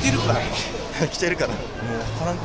てるから。着てるから。もう分からん